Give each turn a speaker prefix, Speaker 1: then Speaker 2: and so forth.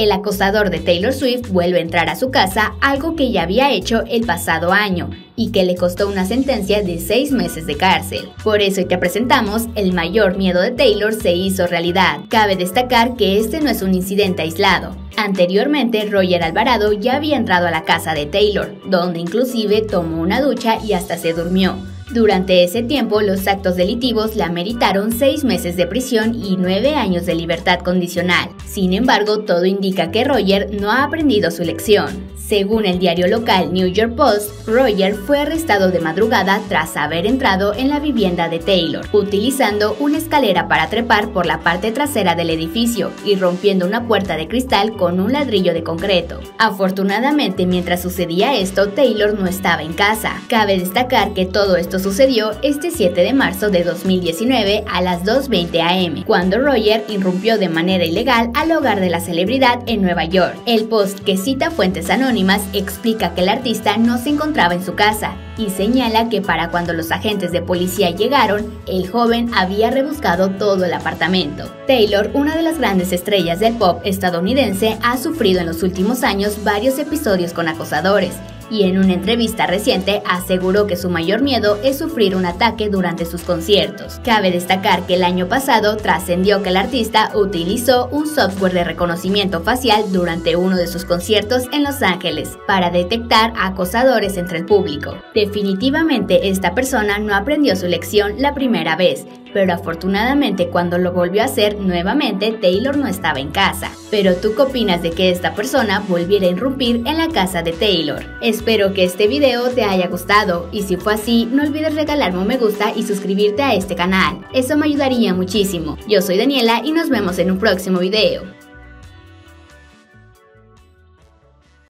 Speaker 1: El acosador de Taylor Swift vuelve a entrar a su casa, algo que ya había hecho el pasado año y que le costó una sentencia de seis meses de cárcel. Por eso hoy te presentamos el mayor miedo de Taylor se hizo realidad. Cabe destacar que este no es un incidente aislado. Anteriormente, Roger Alvarado ya había entrado a la casa de Taylor, donde inclusive tomó una ducha y hasta se durmió. Durante ese tiempo, los actos delitivos le ameritaron seis meses de prisión y nueve años de libertad condicional. Sin embargo, todo indica que Roger no ha aprendido su lección. Según el diario local New York Post, Roger fue arrestado de madrugada tras haber entrado en la vivienda de Taylor, utilizando una escalera para trepar por la parte trasera del edificio y rompiendo una puerta de cristal con un ladrillo de concreto. Afortunadamente, mientras sucedía esto, Taylor no estaba en casa. Cabe destacar que todo esto sucedió este 7 de marzo de 2019 a las 2.20 am, cuando Roger irrumpió de manera ilegal al hogar de la celebridad en Nueva York. El post que cita fuentes anónimas explica que el artista no se encontraba en su casa y señala que para cuando los agentes de policía llegaron, el joven había rebuscado todo el apartamento. Taylor, una de las grandes estrellas del pop estadounidense, ha sufrido en los últimos años varios episodios con acosadores y en una entrevista reciente aseguró que su mayor miedo es sufrir un ataque durante sus conciertos. Cabe destacar que el año pasado trascendió que el artista utilizó un software de reconocimiento facial durante uno de sus conciertos en Los Ángeles para detectar acosadores entre el público. Definitivamente esta persona no aprendió su lección la primera vez, pero afortunadamente cuando lo volvió a hacer nuevamente Taylor no estaba en casa. Pero tú qué opinas de que esta persona volviera a irrumpir en la casa de Taylor? Espero que este video te haya gustado y si fue así no olvides regalarme un me gusta y suscribirte a este canal, eso me ayudaría muchísimo. Yo soy Daniela y nos vemos en un próximo video.